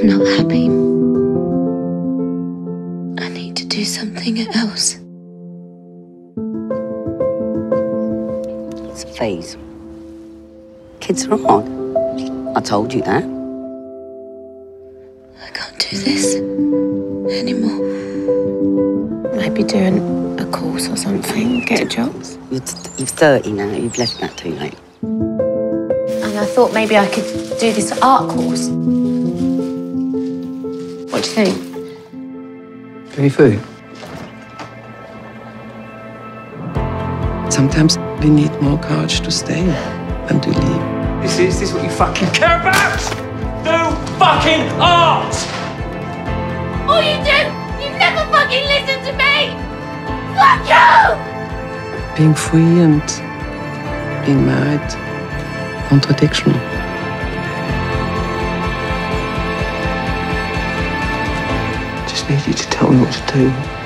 I'm not happy. I need to do something else. It's a phase. Kids are odd. I told you that. I can't do this anymore. Maybe doing a course or something, get a job. You're, you're 30 now, you've left that too late. And I thought maybe I could do this art course. What do you think? Any food? Sometimes we need more courage to stay than to leave. This is this what you fucking care about? Do fucking art! All you do, you never fucking listen to me! Fuck you! Being free and being married, contradiction. Need you to tell me what to do.